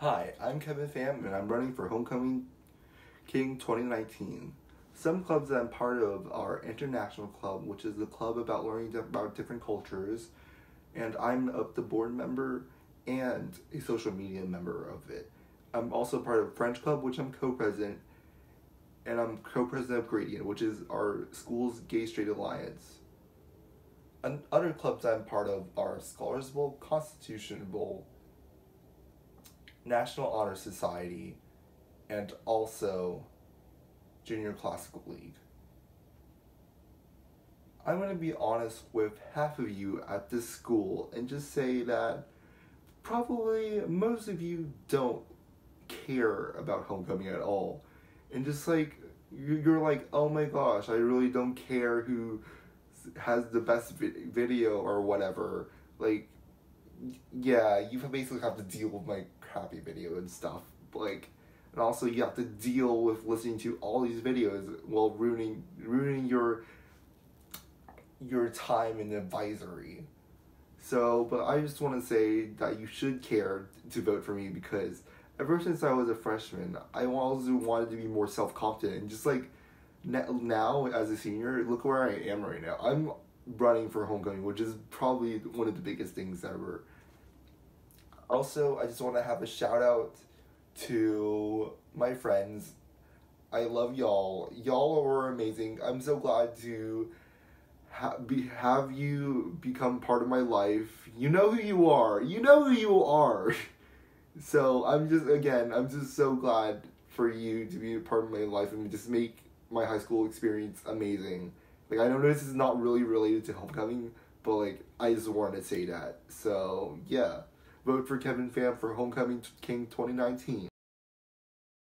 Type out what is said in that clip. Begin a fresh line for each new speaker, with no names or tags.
Hi, I'm Kevin Pham, and I'm running for Homecoming King 2019. Some clubs that I'm part of are International Club, which is the club about learning about different cultures, and I'm of the board member and a social media member of it. I'm also part of French Club, which I'm co-president, and I'm co-president of Gradient, which is our school's gay straight alliance. And other clubs I'm part of are Scholars Bowl, Constitution Bowl, National Honor Society, and also Junior Classical League. I'm going to be honest with half of you at this school and just say that probably most of you don't care about homecoming at all. And just like, you're like, oh my gosh, I really don't care who has the best vi- video or whatever. Like, yeah, you basically have to deal with my crappy video and stuff. Like, and also you have to deal with listening to all these videos while ruining ruining your your time in advisory. So, but I just want to say that you should care to vote for me because ever since I was a freshman, I also wanted to be more self confident and just like now as a senior, look where I am right now. I'm running for homecoming, which is probably one of the biggest things ever. Also, I just want to have a shout out to my friends. I love y'all. Y'all are amazing. I'm so glad to ha- be have you become part of my life. You know who you are. You know who you are. so I'm just again, I'm just so glad for you to be a part of my life and just make my high school experience amazing. Like I don't know this is not really related to homecoming, but like I just wanted to say that. So yeah, vote for Kevin Pham for Homecoming King 2019.